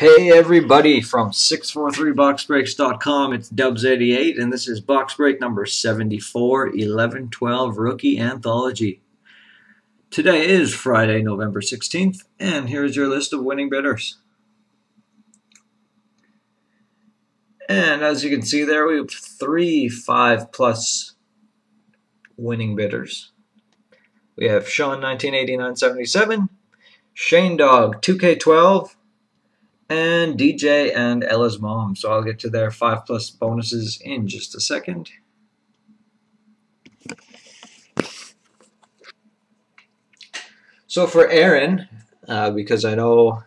Hey everybody from 643boxbreaks.com. It's Dubs88 and this is box break number 74 11 12 rookie anthology. Today is Friday, November 16th, and here's your list of winning bidders. And as you can see there, we have three 5 plus winning bidders. We have Sean 1989-77, Shane Dog 2K12, and DJ and Ella's mom. So I'll get to their five plus bonuses in just a second. So for Aaron, uh, because I know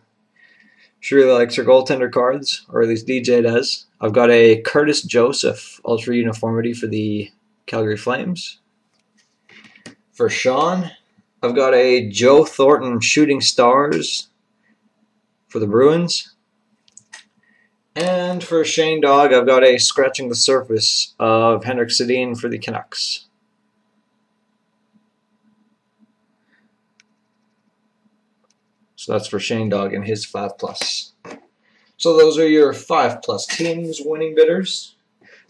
she really likes her goaltender cards, or at least DJ does, I've got a Curtis Joseph Ultra Uniformity for the Calgary Flames. For Sean, I've got a Joe Thornton Shooting Stars for the Bruins. And for Shane Dog, I've got a Scratching the Surface of Henrik Sedin for the Canucks. So that's for Shane Dog and his 5 plus. So those are your 5 plus teams winning bidders.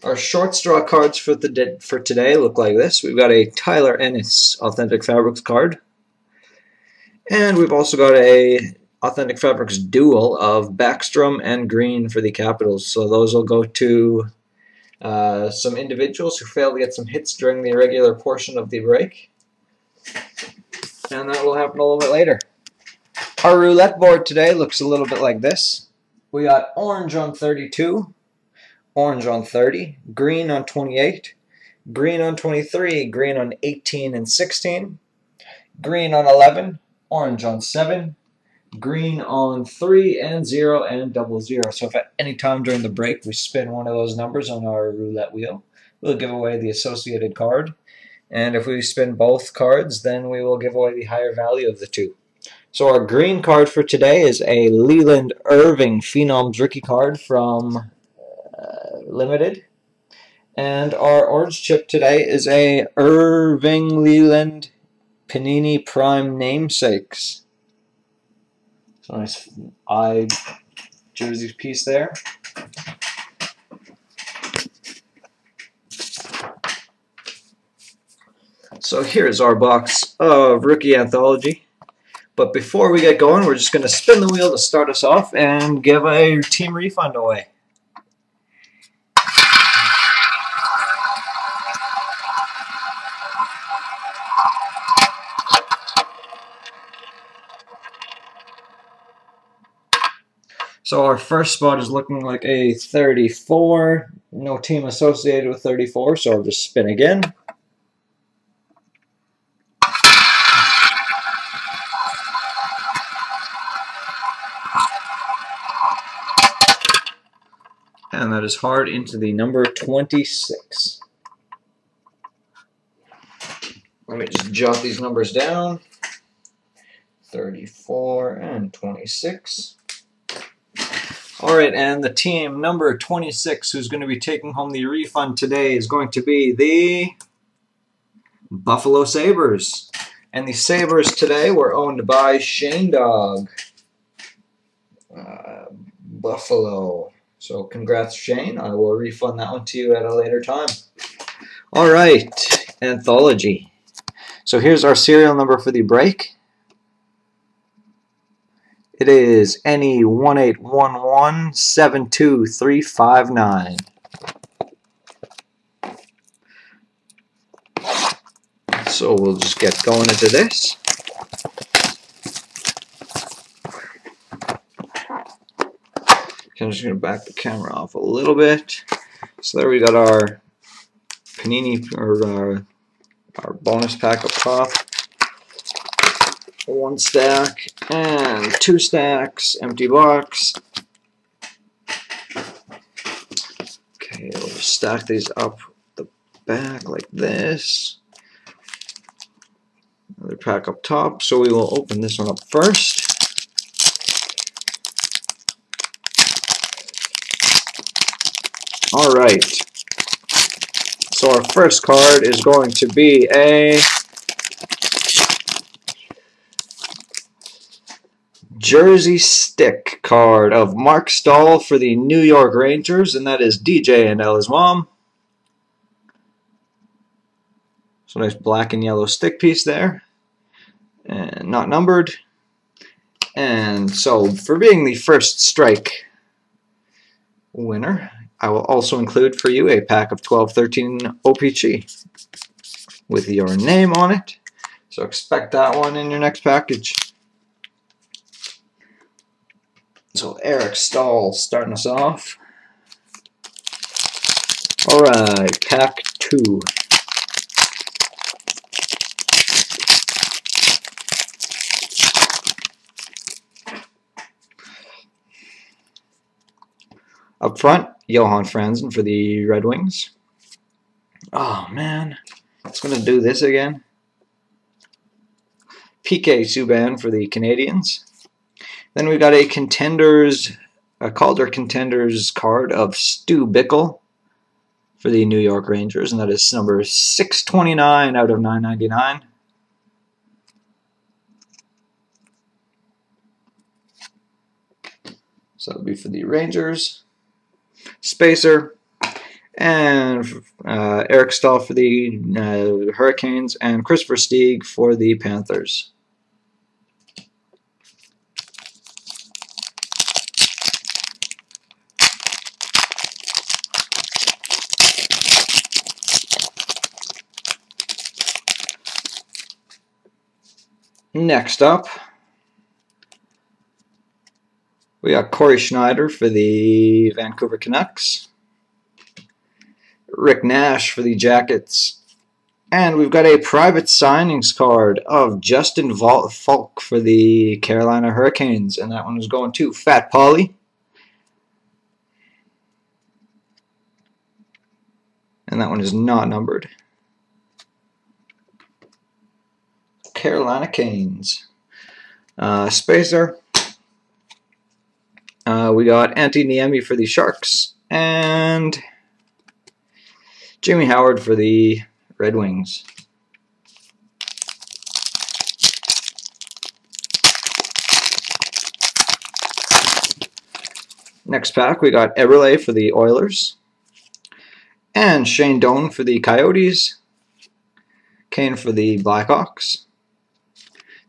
Our short straw cards for the for today look like this. We've got a Tyler Ennis Authentic Fabrics card. And we've also got a Authentic Fabrics dual of Backstrom and Green for the Capitals. So those will go to uh, some individuals who failed to get some hits during the irregular portion of the break. And that will happen a little bit later. Our roulette board today looks a little bit like this. We got orange on 32, orange on 30, green on 28, green on 23, green on 18 and 16, green on 11, orange on 7, green on 3 and 0 and double zero. So if at any time during the break we spin one of those numbers on our roulette wheel, we'll give away the associated card. And if we spin both cards, then we will give away the higher value of the two. So our green card for today is a Leland Irving Phenoms rookie card from uh, Limited. And our orange chip today is a Irving Leland Panini Prime Namesakes. Nice eye jersey piece there. So here's our box of Rookie Anthology. But before we get going, we're just going to spin the wheel to start us off and give a team refund away. So our first spot is looking like a 34. No team associated with 34, so I'll just spin again. And that is hard into the number 26. Let me just jot these numbers down. 34 and 26. All right, and the team number 26 who's going to be taking home the refund today is going to be the Buffalo Sabres. And the Sabres today were owned by Shane Dog. Uh, Buffalo. So congrats, Shane. I will refund that one to you at a later time. All right, Anthology. So here's our serial number for the break. It is NE 1811 So we'll just get going into this. I'm just going to back the camera off a little bit. So there we got our Panini, or our, uh, our bonus pack up top one stack and two stacks, empty box. Okay, we'll stack these up the back like this. Another pack up top, so we will open this one up first. Alright, so our first card is going to be a jersey stick card of Marc Staal for the New York Rangers, and that is DJ and Ella's mom. So nice black and yellow stick piece there, and not numbered. And so for being the first strike winner, I will also include for you a pack of 1213 OPC with your name on it. So expect that one in your next package. So Eric Staal starting us off. Alright, pack two. Up front, Johan Franzen for the Red Wings. Oh man, it's going to do this again. PK Subban for the Canadiens. Then we've got a contenders, a Calder contenders card of Stu Bickel for the New York Rangers, and that is number 629 out of 999. So that'll be for the Rangers. Spacer, and uh, Eric Staal for the uh, Hurricanes, and Kris Versteeg for the Panthers. Next up, we got Cory Schneider for the Vancouver Canucks. Rick Nash for the Jackets. And we've got a private signings card of Justin Faulk for the Carolina Hurricanes. And that one is going to Fat Polly. And that one is not numbered. Carolina Canes. Uh, Spacer. Uh, we got Antti Niemi for the Sharks. And Jimmy Howard for the Red Wings. Next pack, we got Eberle for the Oilers. And Shane Doan for the Coyotes. Kane for the Blackhawks.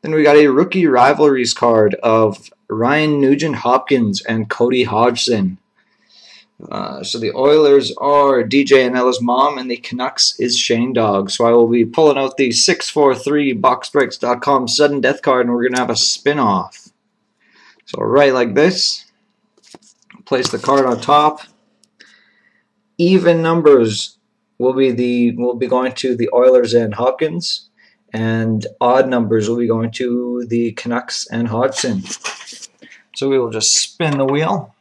Then we got a rookie rivalries card of Ryan Nugent Hopkins and Cody Hodgson. Uh, so the Oilers are DJ and Ella's mom, and the Canucks is Shane Dog. So I will be pulling out the 643boxbreaks.com sudden death card, and we're going to have a spin off. So right like this. Place the card on top. Even numbers will be the will be going to the Oilers and Hopkins, and odd numbers will be going to the Canucks and Hodgson. So we will just spin the wheel.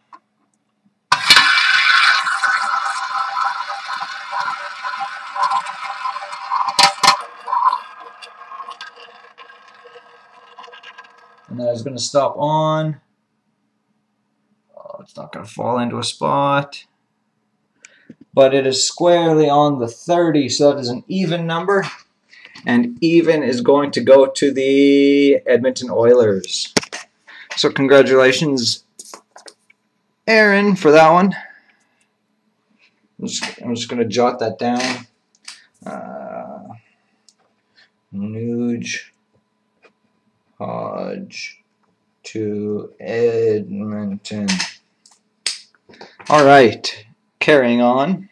And that is going to stop on. Oh, it's not going to fall into a spot. But it is squarely on the 30, so that is an even number. And even is going to go to the Edmonton Oilers. So congratulations, Aaron, for that one. I'm just, just going to jot that down. Uh, Nuge Hodge to Edmonton. All right, carrying on.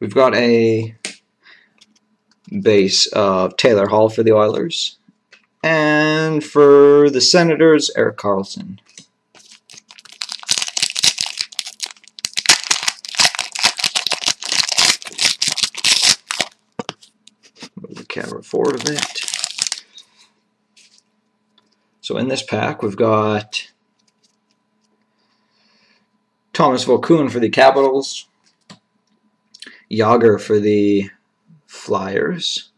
We've got a base of Taylor Hall for the Oilers. And for the Senators, Erik Karlsson. Move the camera forward a bit. So in this pack, we've got Thomas Vokoun for the Capitals, Jagr for the Flyers.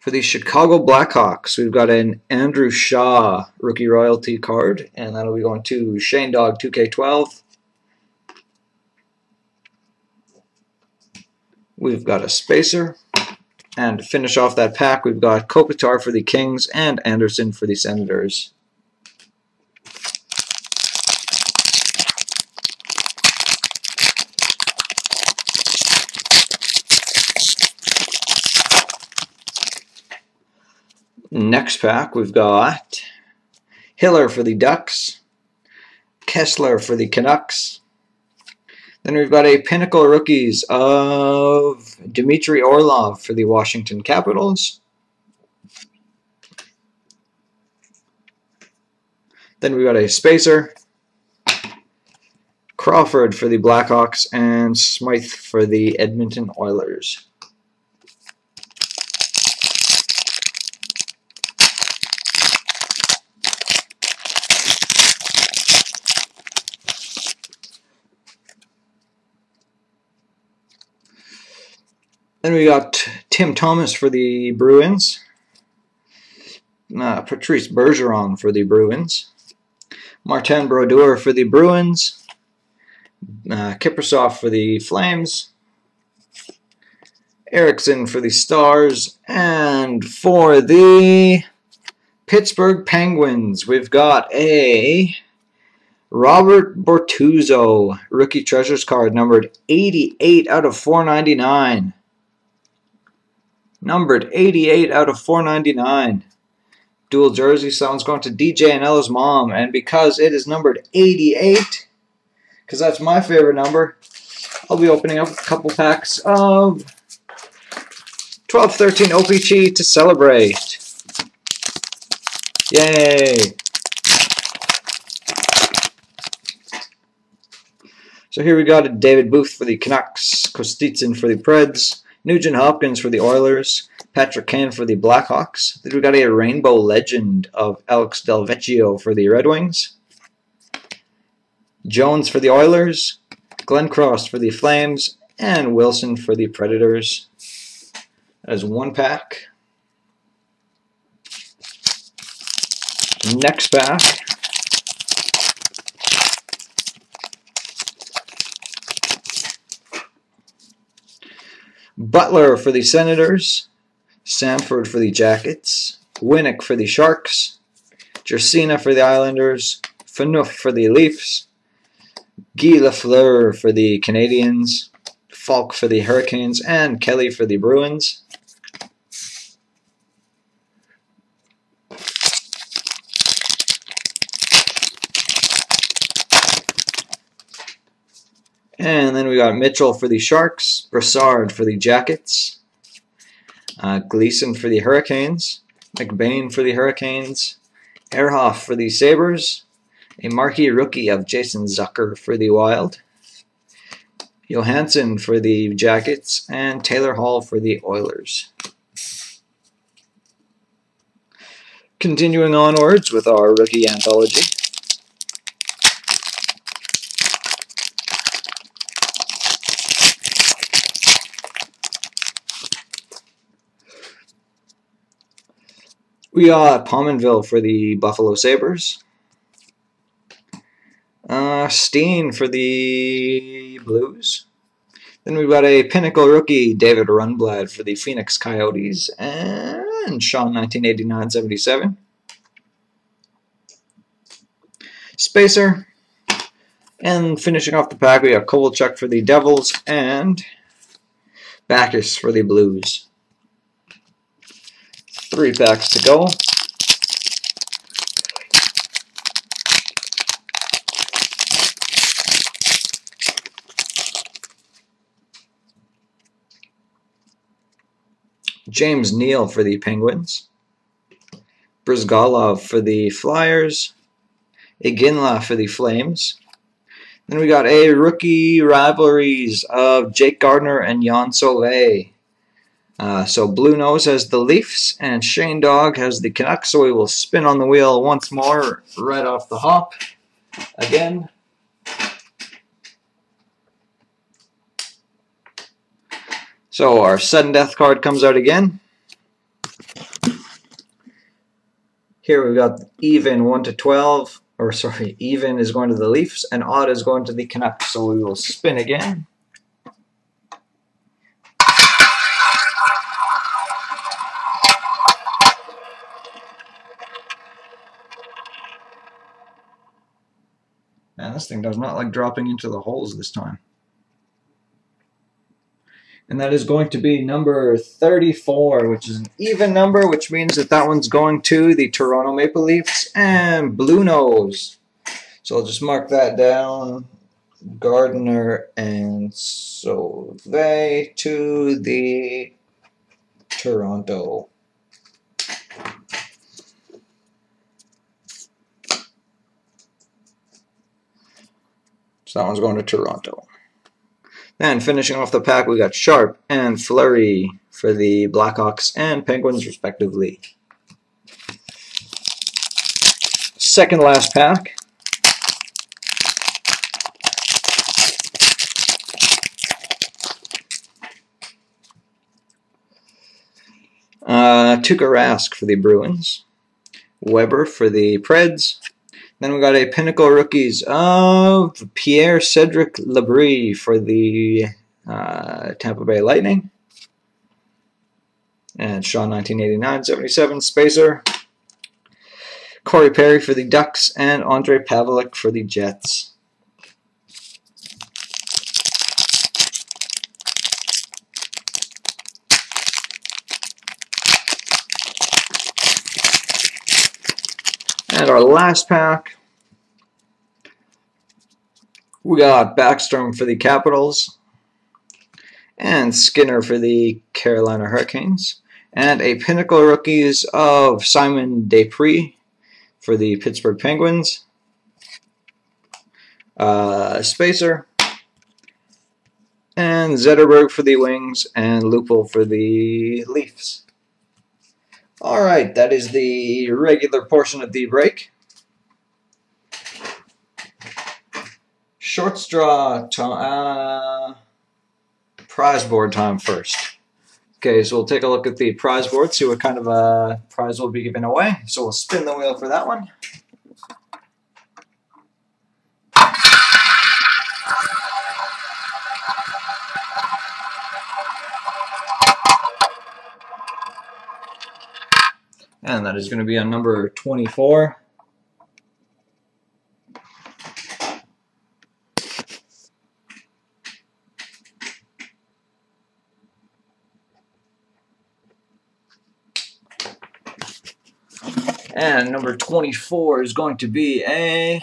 For the Chicago Blackhawks, we've got an Andrew Shaw rookie royalty card, and that'll be going to Shane Dog 2K12. We've got a spacer And to finish off that pack, we've got Kopitar for the Kings and Anderson for the Senators. Next pack, we've got Hiller for the Ducks, Kesler for the Canucks. Then we've got a Pinnacle Rookies of Dmitry Orlov for the Washington Capitals. Then we've got a Spacer, Crawford for the Blackhawks, and Smyth for the Edmonton Oilers. Then we got Tim Thomas for the Bruins. Uh, Patrice Bergeron for the Bruins. Martin Brodeur for the Bruins. Uh, Kiprusoff for the Flames. Eriksson for the Stars. And for the Pittsburgh Penguins, we've got a Robert Bortuzzo rookie treasures card numbered 88 out of 499 numbered 88 out of 499. Dual jersey sounds going to DJ and Ella's mom, and because it is numbered 88, because that's my favorite number, I'll be opening up a couple packs of 1213 OPC to celebrate. Yay! So here we got a David Booth for the Canucks, Kostitsyn for the Preds, Nugent Hopkins for the Oilers, Patrick Kane for the Blackhawks. Then we got a rainbow legend of Alex Delvecchio for the Red Wings. Jones for the Oilers, Glencross for the Flames, and Wilson for the Predators. That is one pack. Next pack. Butler for the Senators, Sanford for the Jackets, Winnik for the Sharks, Jersina for the Islanders, Phaneuf for the Leafs, Guy Lafleur for the Canadiens, Faulk for the Hurricanes, and Kelly for the Bruins. And then we got Mitchell for the Sharks, Brassard for the Jackets, uh, Gleason for the Hurricanes, McBain for the Hurricanes, Ehrhoff for the Sabres, a marquee rookie of Jason Zucker for the Wild, Johansen for the Jackets, and Taylor Hall for the Oilers. Continuing onwards with our rookie anthology. We got Pominville for the Buffalo Sabres. Uh, Steen for the Blues. Then we've got a Pinnacle rookie, David Rundblad, for the Phoenix Coyotes. And Sean 1989-77. Spacer. And finishing off the pack, we have Kovalchuk for the Devils and Backes for the Blues. Three packs to go. James Neal for the Penguins. Bryzgalov for the Flyers. Iginla for the Flames. Then we got a rookie rivalries of Jake Gardiner and Yann Sauvé. Uh, so Blue Nose has the Leafs and Shane Dog has the Canucks. So we will spin on the wheel once more right off the hop. Again. So our sudden death card comes out again. Here we've got even 1 to 12, or sorry, even is going to the Leafs and odd is going to the Canucks. So we will spin again. This thing does not like dropping into the holes this time. And that is going to be number 34, which is an even number, which means that that one's going to the Toronto Maple Leafs and Blue Nose. So I'll just mark that down. Gardiner and so to the Toronto. So that one's going to Toronto. Then finishing off the pack, we got Sharp and Fleury for the Blackhawks and Penguins, respectively. Second last pack. Uh, Tuukka Rask for the Bruins. Weber for the Preds. Then we got a Pinnacle Rookies of Pierre Cedric Labrie for the uh, Tampa Bay Lightning. And Sean 1989-77 Spacer. Corey Perry for the Ducks and Ondrej Pavelec for the Jets. And our last pack, we got Backstrom for the Capitals, and Skinner for the Carolina Hurricanes, and a Pinnacle Rookies of Simon Despres for the Pittsburgh Penguins, uh, Spacer, and Zetterberg for the Wings, and Lupul for the Leafs. All right, that is the regular portion of the break. Short straw uh, prize board time first. Okay, so we'll take a look at the prize board, see what kind of a uh, prize will be given away. So we'll spin the wheel for that one. And that is going to be on number 24. And number 24 is going to be a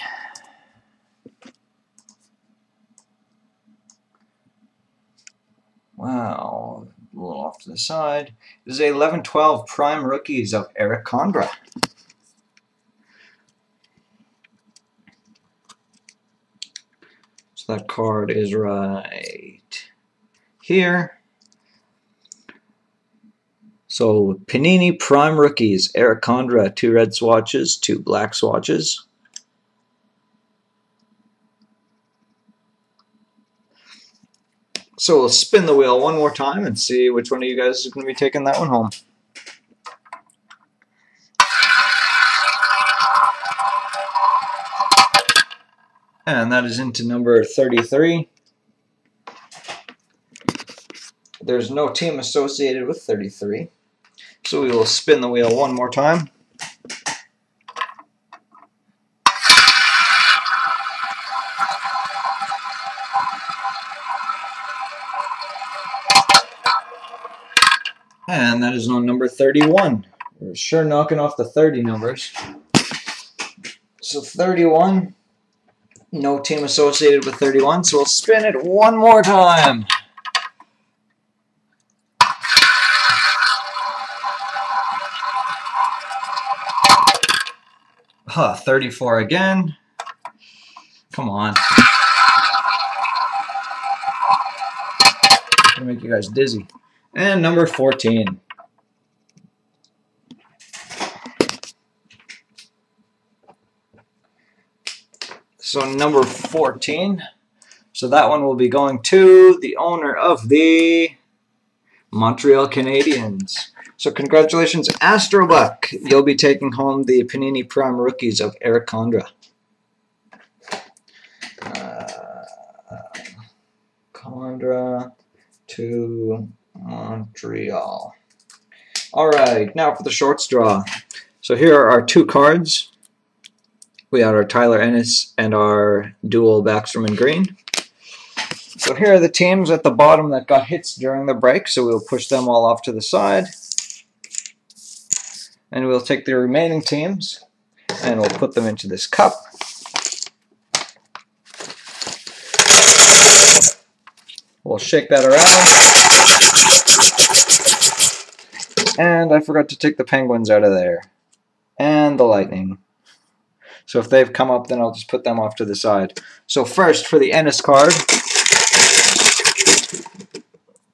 Wow, a little off to the side. This is a 11-12 Prime Rookies of Erik Condra. So that card is right here. So Panini Prime Rookies, Erik Condra, two red swatches, two black swatches. So we'll spin the wheel one more time and see which one of you guys is going to be taking that one home. And that is into number 33. There's no team associated with 33. So we will spin the wheel one more time. And that is on number 31. We're sure knocking off the 30 numbers. So 31, no team associated with 31, so we'll spin it one more time. Huh, 34 again. Come on. Gonna make you guys dizzy. And number 14. So number 14. So that one will be going to the owner of the Montreal Canadiens. So congratulations, Astrobuck. You'll be taking home the Panini Prime Rookies of Erik Condra. Uh, Condra to Montreal. All right, now for the short straw. So here are our two cards. We had our Tyler Ennis and our dual Backstrom and Green. So here are the teams at the bottom that got hits during the break, so we'll push them all off to the side. And we'll take the remaining teams and we'll put them into this cup. We'll shake that around. And I forgot to take the penguins out of there. And the lightning. So if they've come up, then I'll just put them off to the side. So first, for the Ennis card,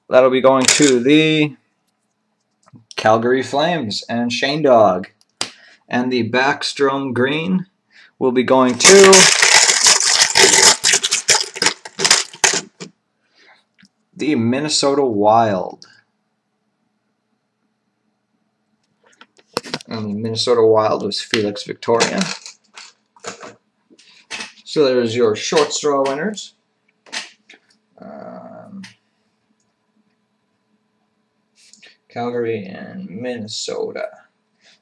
that'll be going to the Calgary Flames and Shane Dog. And the Backstrom Green will be going to the Minnesota Wild. And the Minnesota Wild was Felix Victoria. So there's your short straw winners. Um, Calgary and Minnesota.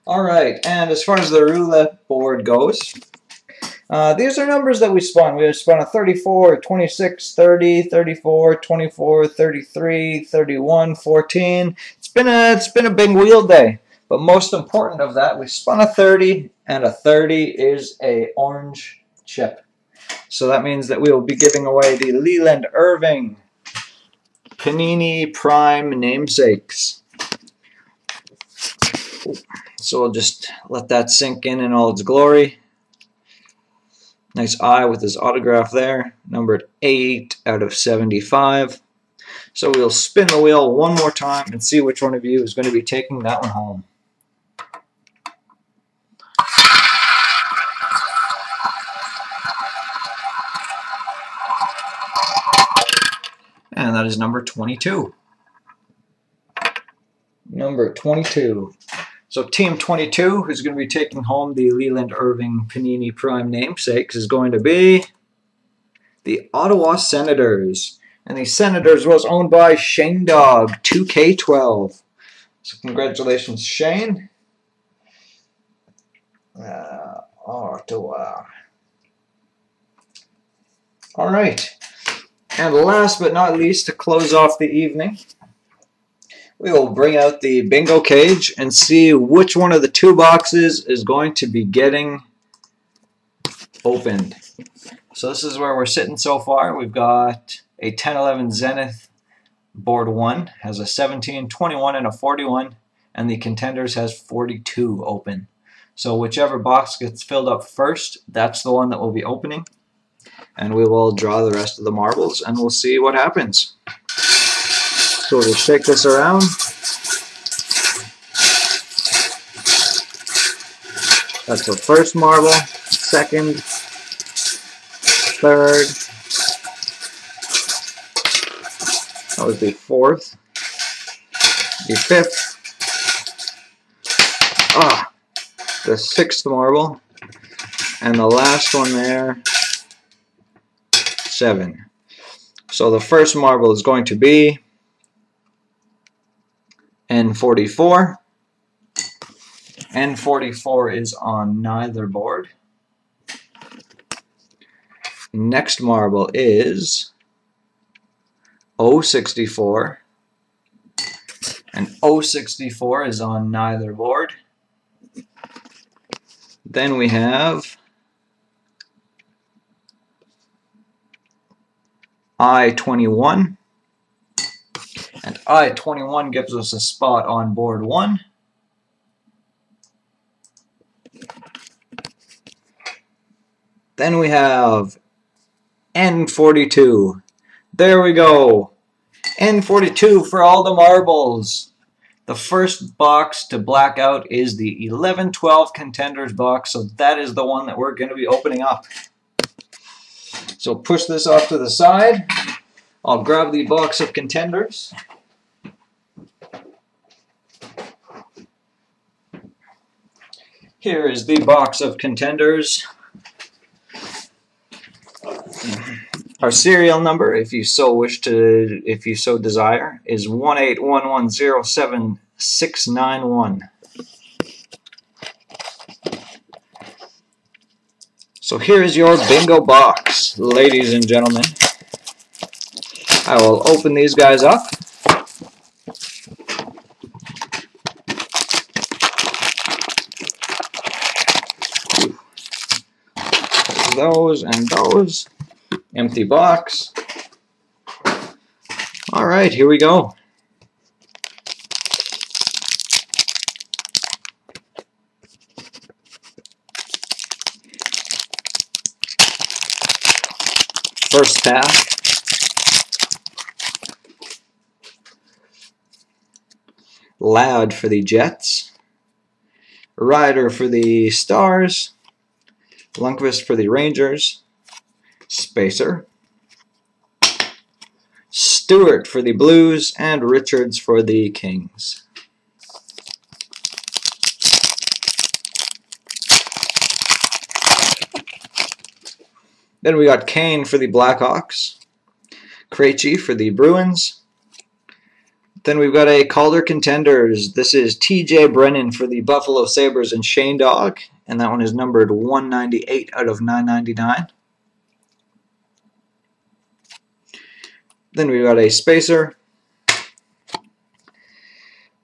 All right, and as far as the roulette board goes, uh, these are numbers that we spun. We spun a 34, 26, 30, 34, 24, 33, 31, 14. It's been a it's been a big wheel day. But most important of that, we spun a 30, and a 30 is a orange chip. So that means that we will be giving away the Leland Irving Panini Prime namesakes. So we'll just let that sink in in all its glory. Nice eye with his autograph there, numbered 8 out of 75. So we'll spin the wheel one more time and see which one of you is going to be taking that one home. And that is number 22. Number 22. So Team 22, who's going to be taking home the Leland Irving Panini Prime namesakes, is going to be the Ottawa Senators. And the Senators was owned by Shane Dog, 2K12. So congratulations, Shane. Uh, Ottawa. All right. And last but not least, to close off the evening, we will bring out the bingo cage and see which one of the two boxes is going to be getting opened. So this is where we're sitting so far. We've got a 10-11 Zenith board 1, has a 17, 21, and a 41, and the Contenders has 42 open. So whichever box gets filled up first, that's the one that we'll be opening. And we will draw the rest of the marbles, and we'll see what happens. So we'll shake this around. That's the first marble, second, third. That was the fourth. The fifth. Ah, the sixth marble. And the last one there, seven. So the first marble is going to be N44. N44 is on neither board. Next marble is O64. And O64 is on neither board. Then we have I-21. And I-21 gives us a spot on board 1. Then we have N42. There we go. N42 for all the marbles. The first box to black out is the 11-12 Contenders box, so that is the one that we're going to be opening up. So push this off to the side. I'll grab the box of Contenders. Here is the box of Contenders. Our serial number, if you so wish to, if you so desire, is one eight one one zero seven six nine one. So here is your bingo box, ladies and gentlemen. I will open these guys up. Those and those. Empty box. All right, here we go. First pack. Loud for the Jets. Ryder for the Stars. Lundqvist for the Rangers. Spacer. Stewart for the Blues. And Richards for the Kings. Then we got Kane for the Blackhawks. Krejci for the Bruins. Then we've got a Calder Contenders. This is TJ Brennan for the Buffalo Sabres and Shane Dog. And that one is numbered 198 out of 999. Then we've got a Spacer.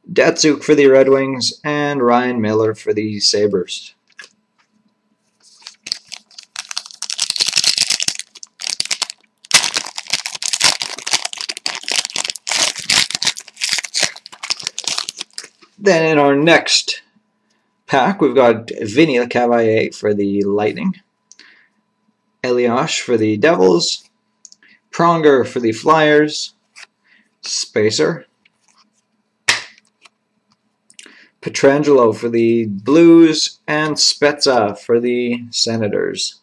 Datsyuk for the Red Wings. And Ryan Miller for the Sabres. Then in our next pack, we've got Vinny Cavalier for the Lightning, Elias for the Devils, Pronger for the Flyers, Spacer, Pietrangelo for the Blues, and Spezza for the Senators.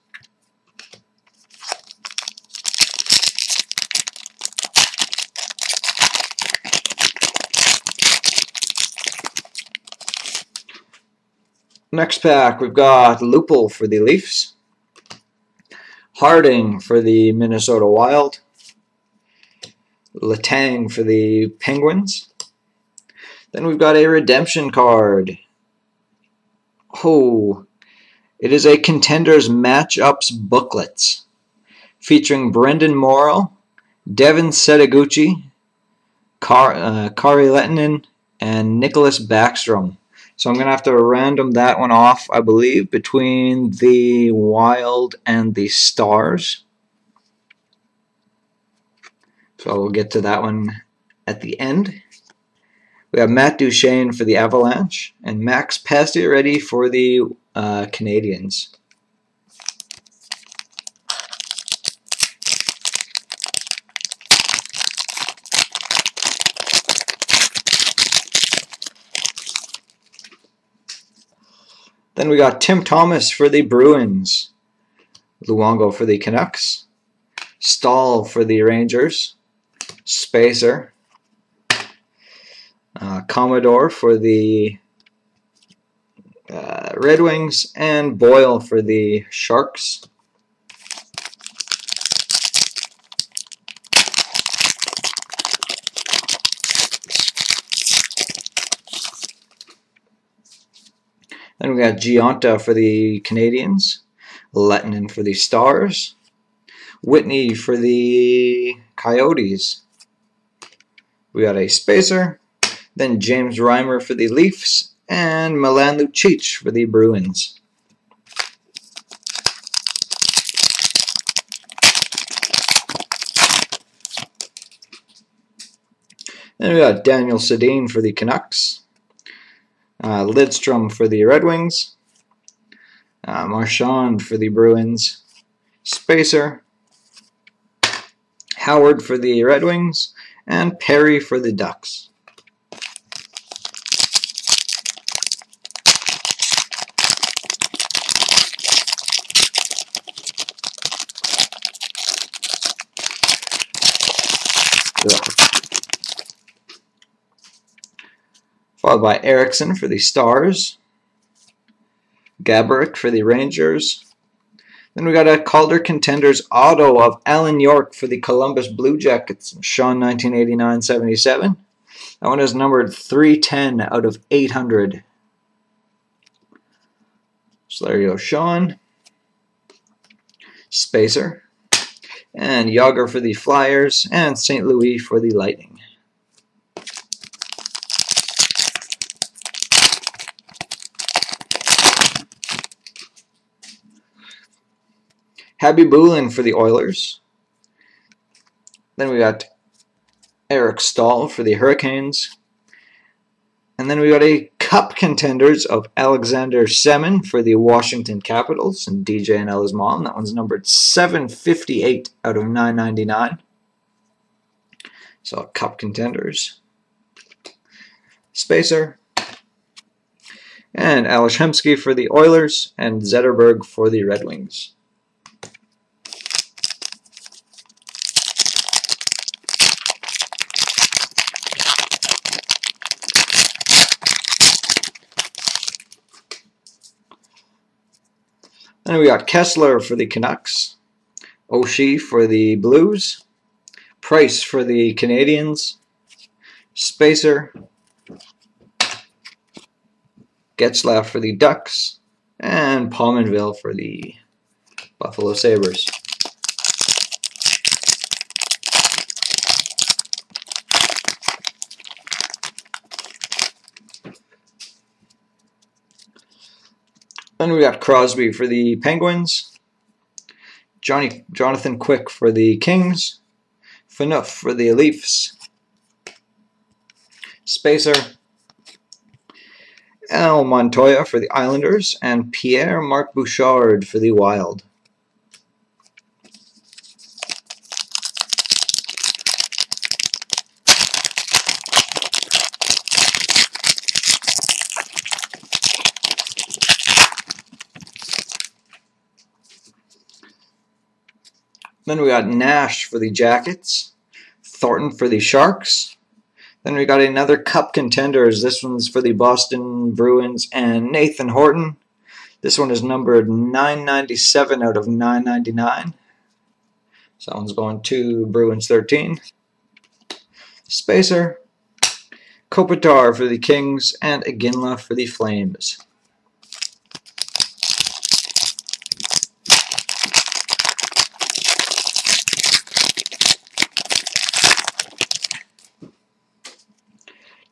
Next pack, we've got Lupul for the Leafs, Harding for the Minnesota Wild, Letang for the Penguins. Then we've got a redemption card. Oh, it is a Contenders Matchups Booklets featuring Brendan Morrow, Devin Setoguchi, Kar, uh, Lehtonen, and Niklas Backstrom. So I'm going to have to random that one off, I believe, between the Wild and the Stars. So we'll get to that one at the end. We have Matt Duchene for the Avalanche and Max Pacioretty for the uh, Canadiens. Then we got Tim Thomas for the Bruins, Luongo for the Canucks, Staal for the Rangers, Spacer, uh, Commodore for the uh, Red Wings, and Boyle for the Sharks. Then we got Gionta for the Canadiens, Lehtonen for the Stars, Whitney for the Coyotes. We got a Spacer, then James Reimer for the Leafs, and Milan Lucic for the Bruins. Then we got Daniel Sedin for the Canucks, uh, Lidstrom for the Red Wings. Uh, Marchand for the Bruins. Spacer. Howard for the Red Wings. And Perry for the Ducks. Ugh. Followed by Eriksson for the Stars, Gaborik for the Rangers. Then we got a Calder Contenders auto of Allen York for the Columbus Blue Jackets, Sean 1989-77. That one is numbered 310 out of 800. So there you go, Sean. Spacer, and Jagr for the Flyers, and St. Louis for the Lightning. Khabibulin for the Oilers. Then we got Eric Staal for the Hurricanes. And then we got a cup contenders of Alexander Semin for the Washington Capitals and DJ and Ella's mom. That one's numbered 758 out of 999. So cup contenders. Spacer. And Ales Hemsky for the Oilers and Zetterberg for the Red Wings. Then we got Kesler for the Canucks, Oshie for the Blues, Price for the Canadiens, Spacer, Getzlaf for the Ducks, and Pominville for the Buffalo Sabres. Then we got Crosby for the Penguins, Johnny Jonathan Quick for the Kings, Phaneuf for the Leafs, Spacer, Al Montoya for the Islanders, and Pierre Marc Bouchard for the Wild. Then we got Nash for the Jackets, Thornton for the Sharks. Then we got another Cup contenders. This one's for the Boston Bruins and Nathan Horton. This one is numbered 997 out of 999. So that one's going to Bruins 13. Spacer, Kopitar for the Kings, and Iginla for the Flames.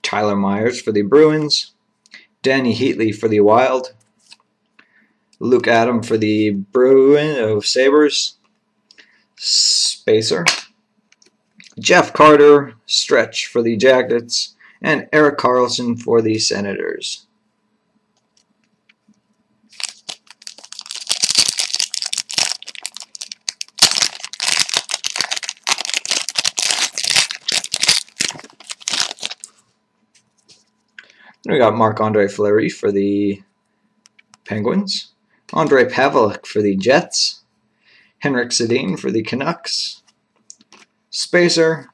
Tyler Myers for the Bruins, Dany Heatley for the Wild, Luke Adam for the Bruin of Sabres, Spacer, Jeff Carter, Stretch for the Jackets, and Erik Karlsson for the Senators. Then we got Marc-Andre Fleury for the Penguins, Ondrej Pavelec for the Jets, Henrik Sedin for the Canucks, Spacer,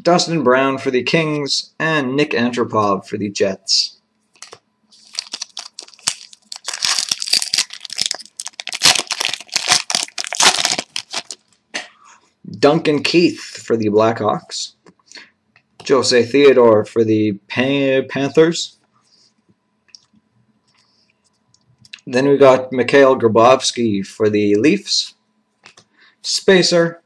Dustin Brown for the Kings, and Nik Antropov for the Jets. Duncan Keith for the Blackhawks. Jose Theodore for the Panthers. Then we got Mikhail Grabovski for the Leafs. Spacer.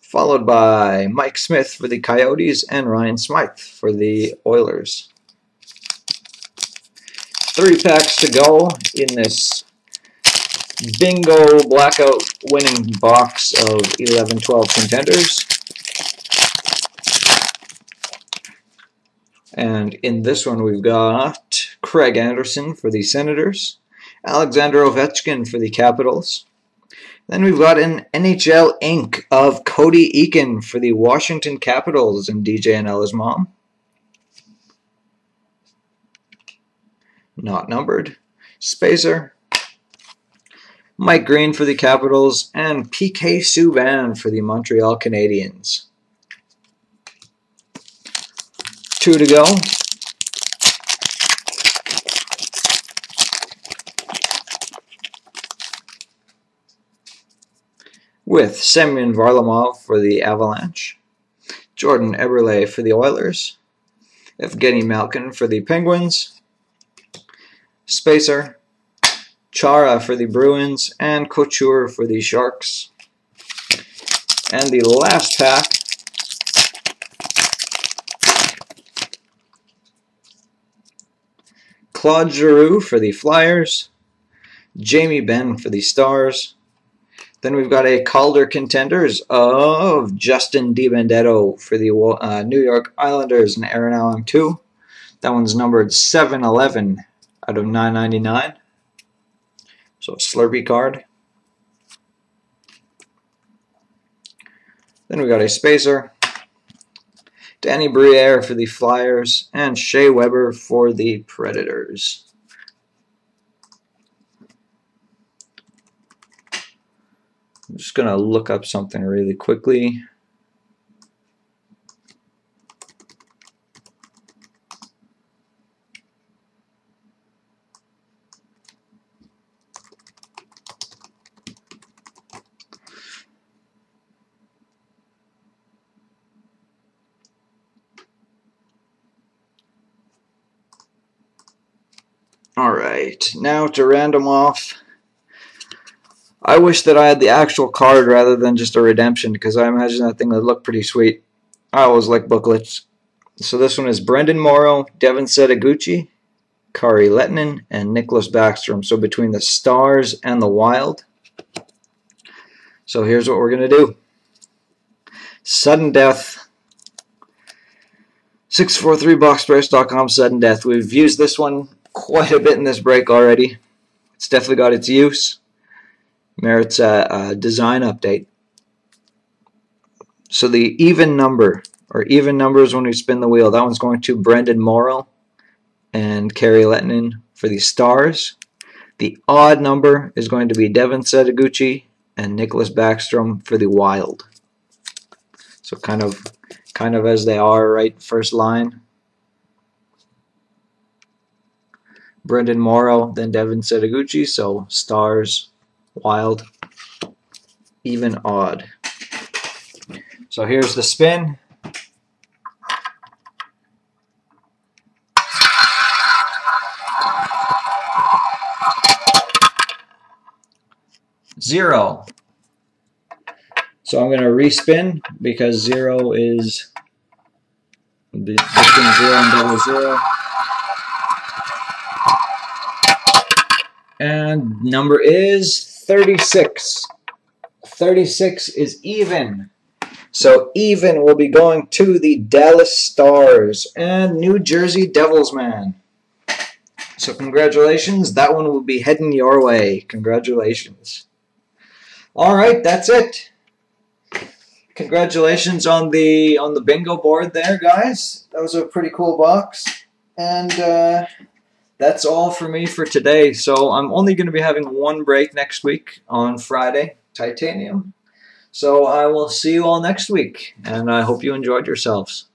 Followed by Mike Smith for the Coyotes and Ryan Smyth for the Oilers. Three packs to go in this bingo blackout winning box of 11-12 contenders. And in this one, we've got Craig Anderson for the Senators, Alexander Ovechkin for the Capitals. Then we've got an NHL Inc. of Cody Eakin for the Washington Capitals and DJ and Ella's mom. Not numbered. Spacer. Mike Green for the Capitals, and PK Subban for the Montreal Canadiens. Two to go. With Semyon Varlamov for the Avalanche, Jordan Eberle for the Oilers, Evgeny Malkin for the Penguins, Spacer, Chara for the Bruins, and Couture for the Sharks. And the last pack Claude Giroux for the Flyers, Jamie Benn for the Stars. Then we've got a Calder contenders of Justin DiBenedetto for the uh, New York Islanders and Aaron Allen too. That one's numbered 711 out of 999. So a Slurpee card. Then we got a Spacer. Danny Briere for the Flyers, and Shea Weber for the Predators. I'm just going to look up something really quickly. Alright, now to random off. I wish that I had the actual card rather than just a redemption because I imagine that thing would look pretty sweet. I always like booklets. So this one is Brendan Morrow, Devin Setoguchi, Kari Lehtonen, and Niklas Backstrom. So between the Stars and the Wild. So here's what we're going to do. Sudden Death. 643boxbreaks.com sudden death. We've used this one quite a bit in this break already. It's definitely got its use. Merits a, uh, a uh, design update. So the even number, or even numbers when we spin the wheel, that one's going to Brendan Morrow and Kari Lehtonen for the Stars. The odd number is going to be Devin Setoguchi and Niklas Backstrom for the Wild. So kind of kind of as they are right first line. Brendan Morrow, then Devin Setoguchi. So stars, wild, even odd. So here's the spin. Zero. So I'm going to respin because zero is between zero and double zero. And number is 36. 36 is even. So even will be going to the Dallas Stars and New Jersey Devils, man. So congratulations. That one will be heading your way. Congratulations. All right, that's it. Congratulations on the on the bingo board there, guys. That was a pretty cool box. And uh, that's all for me for today. So I'm only going to be having one break next week on Friday, Titanium. So I will see you all next week, and I hope you enjoyed yourselves.